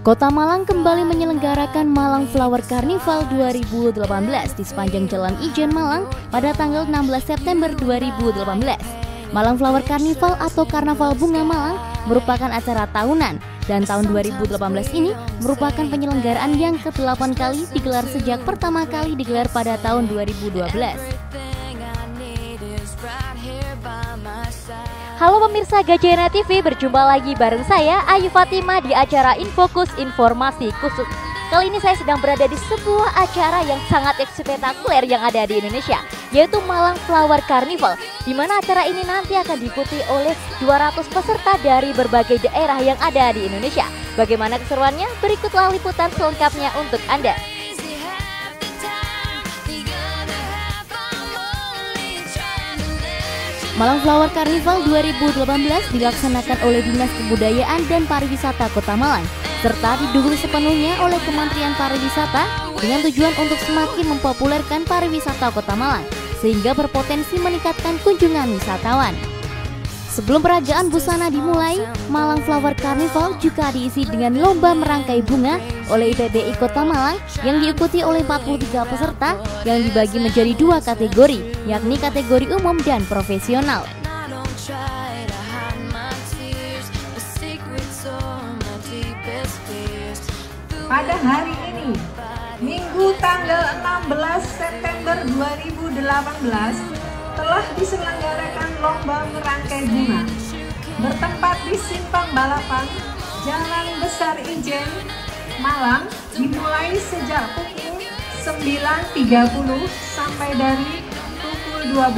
Kota Malang kembali menyelenggarakan Malang Flower Carnival 2018 di sepanjang Jalan Ijen Malang pada tanggal 16 September 2018. Malang Flower Carnival atau Karnaval Bunga Malang merupakan acara tahunan dan tahun 2018 ini merupakan penyelenggaraan yang ke-8 kali digelar sejak pertama kali digelar pada tahun 2012. Halo pemirsa Gajena TV, berjumpa lagi bareng saya Ayu Fatima di acara Infokus Informasi Khusus. Kali ini saya sedang berada di sebuah acara yang sangat spektakuler yang ada di Indonesia, yaitu Malang Flower Carnival, di mana acara ini nanti akan diikuti oleh 200 peserta dari berbagai daerah yang ada di Indonesia. Bagaimana keseruannya? Berikutlah liputan selengkapnya untuk Anda. Malang Flower Carnival 2018 dilaksanakan oleh Dinas Kebudayaan dan Pariwisata Kota Malang serta didukung sepenuhnya oleh Kementerian Pariwisata dengan tujuan untuk semakin mempopulerkan pariwisata Kota Malang sehingga berpotensi meningkatkan kunjungan wisatawan. Sebelum peragaan busana dimulai, Malang Flower Carnival juga diisi dengan lomba merangkai bunga oleh IPBI Kota Malang yang diikuti oleh 43 peserta yang dibagi menjadi dua kategori, yakni kategori umum dan profesional. Pada hari ini, Minggu tanggal 16 September 2018, telah diselenggarakan lomba merangkai bunga bertempat di Simpang Balapan, Jalan Besar Ijen, Malang dimulai sejak pukul 9.30 sampai dari pukul 12.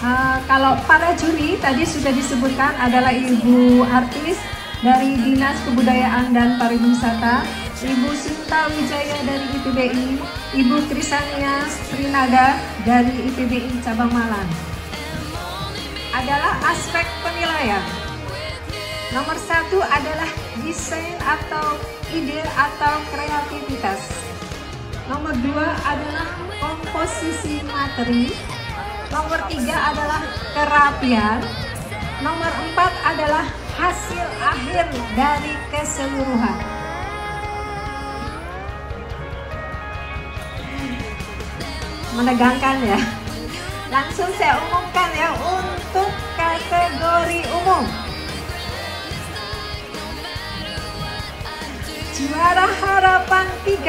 Uh, ah, kalau para juri tadi sudah disebutkan adalah ibu artis dari Dinas Kebudayaan dan Pariwisata Ibu Sinta Wijaya dari IPBI, Ibu Trisania Srinaga dari IPBI Cabang Malang. Adalah aspek penilaian. Nomor satu adalah desain atau ide atau kreativitas. Nomor dua adalah komposisi materi. Nomor tiga adalah kerapian. Nomor empat adalah hasil akhir dari keseluruhan. Menegangkan ya. Langsung saya umumkan ya untuk kategori umum. Juara harapan 3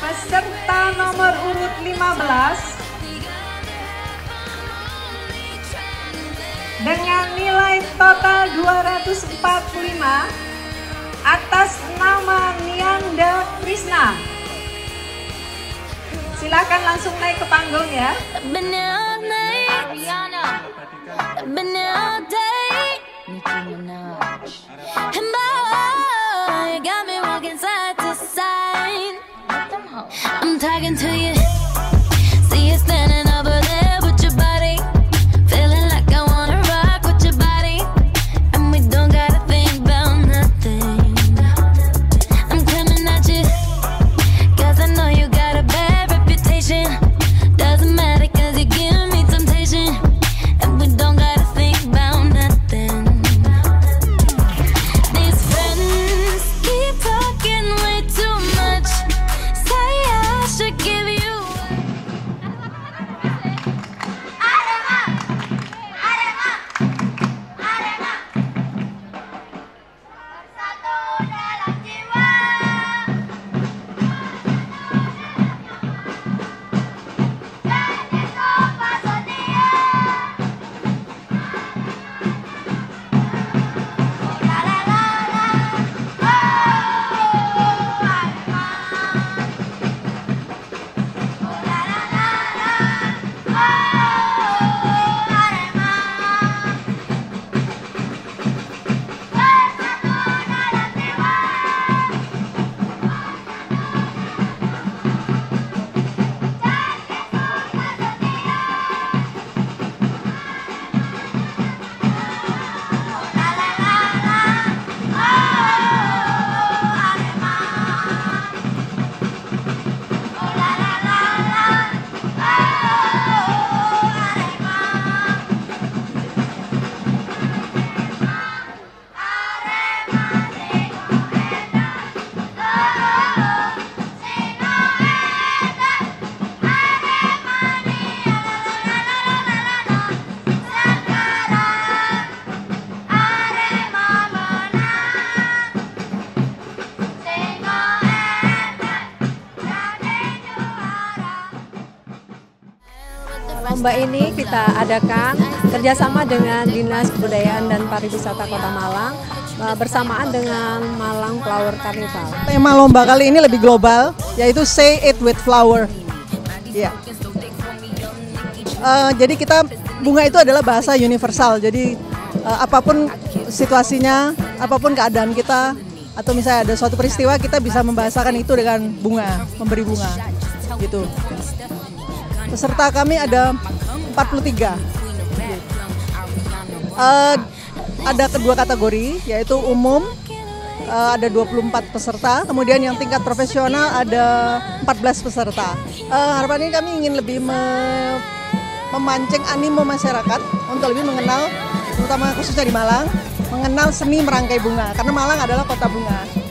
Peserta nomor urut 15 Dengan nilai total 245 Atas nama Nianda Krishna Silakan langsung naik ke panggung ya. I'm talking to you Lomba ini kita adakan kerjasama dengan Dinas Kebudayaan dan Pariwisata Kota Malang uh, bersamaan dengan Malang Flower Carnival. Tema lomba kali ini lebih global, yaitu Say It with Flower. Ya. Uh, jadi kita bunga itu adalah bahasa universal. Jadi uh, apa pun situasinya, apa pun keadaan kita, atau misalnya ada suatu peristiwa kita bisa membahasakan itu dengan bunga, memberi bunga, gitu. Peserta kami ada 43. Uh, ada kedua kategori yaitu umum uh, ada 24 peserta, kemudian yang tingkat profesional ada 14 peserta. Uh, harapan ini kami ingin lebih me memancing animo masyarakat untuk lebih mengenal, terutama khususnya di Malang, mengenal seni merangkai bunga karena Malang adalah kota bunga.